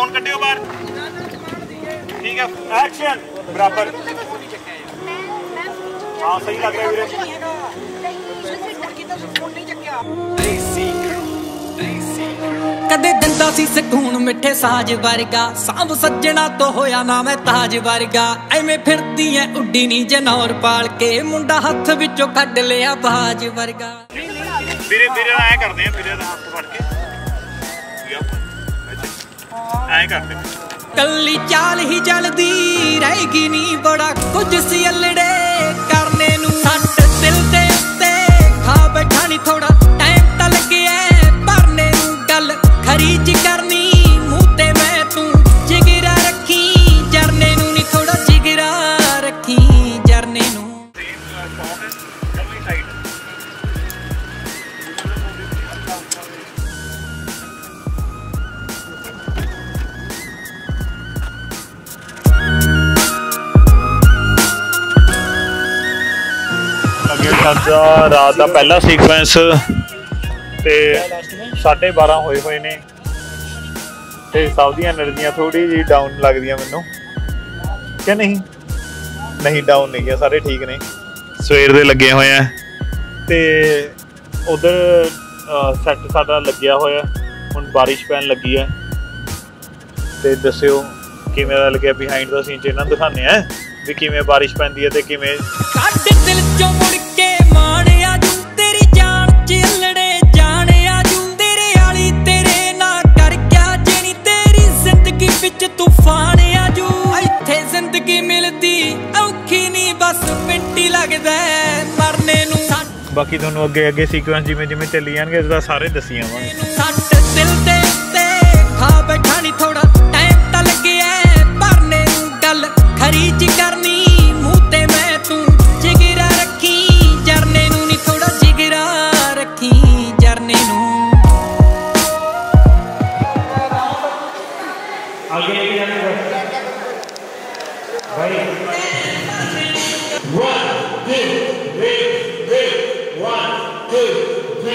Phone ਕੱਢਿਓ ਬਾਹਰ। ਠੀਕ ਹੈ ਐਕਸ਼ਨ ਬਰਾਬਰ। ਹਾਂ ਸਹੀ ਲੱਗ ਰਿਹਾ ਵੀਰੇ। ਕਦੇ ਦਿੰਦਾ ਸੀ ਸਕੂਨ ਮਿੱਠੇ ਸਾਜ ਵਰਗਾ ਸਾਂਭ ਸੱਜਣਾ ਤੋਂ ਹੋਇਆ ਨਾ ਮੈਂ ਤਾਜ ਵਰਗਾ। ਐਵੇਂ ਫਿਰਦੀ ਐ ਉੱਡੀ ਨਹੀਂ ਜਨੌਰ ਪਾਲ ਕੇ ਮੁੰਡਾ ਹੱਥ ਵਿੱਚੋਂ ਕੱਢ ਲਿਆ ਬਾਜ ਵਰਗਾ। ਵੀਰੇ ਵੀਰੇ ਐ ਕਰਦੇ ਆ ਵੀਰੇ ਦਾ ਹੱਥ ਫੜ ਕੇ। ਐ ਕਰਦੇ ਕੱਲੀ ਚਾਲ ਹੀ ਜਲਦੀ ਰਹੇਗੀ ਨਹੀਂ ਬੜਾ ਕੁਝ ਸੀ ਅਲੜੇ ਕਰਨੇ ਨੂੰ। ਸੱਟ ਦਿਲ ਮੇਰੇ ਖਿਆਲ ਰਾਤ ਦਾ ਪਹਿਲਾ ਸੀਕੁਐਂਸ ਤੇ 12:30 ਹੋਏ ਹੋਏ ਨੇ। ਤੇ ਸਭ ਦੀਆਂ એનર્ਜੀਆਂ ਥੋੜੀ ਜੀ ਡਾਊਨ ਲੱਗਦੀਆਂ ਮੈਨੂੰ। ਕਿ ਨਹੀਂ? ਨਹੀਂ ਡਾਊਨ ਨਹੀਂ ਗਿਆ ਸਾਰੇ ਠੀਕ ਨੇ। ਸਵੇਰ ਦੇ ਲੱਗੇ ਹੋਏ ਆ। ਤੇ ਉਧਰ ਸੈੱਟ ਸਾਡਾ ਲੱਗਿਆ ਹੋਇਆ। ਹੁਣ ਬਾਰਿਸ਼ ਪੈਣ ਲੱਗੀ ਹੈ ਤੇ ਦੱਸਿਓ, ਕਿਵੇਂ ਲੱਗਿਆ ਬਿਹਾਈਂਡ ਦਾ ਸੀਨ ਚ? ਇਹਨਾਂ ਦਿਖਾਣੇ ਆ, ਵੀ ਕਿਵੇਂ ਬਾਰਿਸ਼ ਪੈਂਦੀ ਹੈ ਤੇ ਕਿਵੇਂ ਸਾਡੇ ਦਿਲ ਚੋਂ ਮਿੰਟੀ ਲੱਗਦਾ ਹੈ ਮਰਨੇ ਨੂੰ। ਬਾਕੀ ਤੁਹਾਨੂੰ ਅੱਗੇ ਅੱਗੇ ਸੀਕੁਐਂਸ ਜਿਵੇਂ ਜਿਵੇਂ ਚੱਲੀ ਜਾਣਗੇ ਉਹਦਾ ਸਾਰੇ ਦੱਸੀ ਜਾਵਾਂਗੇ। ਸੱਟ ਦਿਲ ਦੇ ਉੱਤੇ। ਖਾ ਬੈਠਾ ਨਹੀਂ ਥੋੜਾ ਟਾਈਮ ਤਾਂ ਲੱਗਿਆ ਭਰਨੇ ਨੂੰ ਗੱਲ ਖਰੀ ਜੀ ਕਰਨੀ ਮੂੰਹ ਤੇ ਮੈਂ ਤੂੰ ਜਿਗਰਾ ਰੱਖੀ। ਜਰਨੇ ਨੂੰ ਨਹੀਂ ਥੋੜਾ ਜਿਗਰਾ ਰੱਖੀ ਜਰਨੇ ਨੂੰ। ਨੇ ਪਾ ਜਾਣਾ ਤੇ ਜੱਕਾ ਲਾ ਜਾਣਾ ਕਿਰਦਾਰ ਬਣਾਉਂਦੀ ਉੱਚਾ ਜੋ ਨਹੀਂ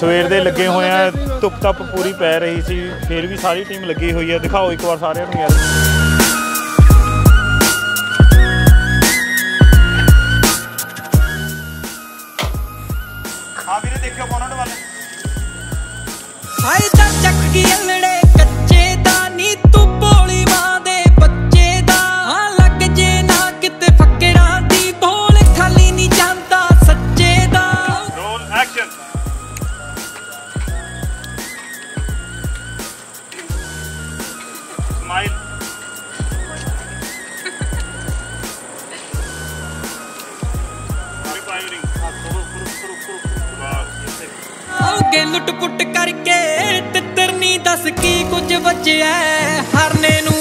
ਸਵੇਰ ਦੇ ਲੱਗੇ ਹੋਏ ਆ ਧੁੱਪ ਤੱਪ ਪੂਰੀ ਪੈ ਰਹੀ ਸੀ, ਫਿਰ ਵੀ ਸਾਰੀ ਟੀਮ ਲੱਗੀ ਹੋਈ ਹੈ ਦਿਖਾਓ ਇੱਕ ਵਾਰ ਸਾਰਿਆਂ ਨੂੰ ਯਾਰ। ਬਾਸ ਲੁੱਟ ਪੁੱਟ ਕਰਕੇ ਤਿੱਤਰ ਦੱਸ ਕੀ ਕੁਝ ਬਚਿਆ ਹਰਨੇ ਨੂੰ।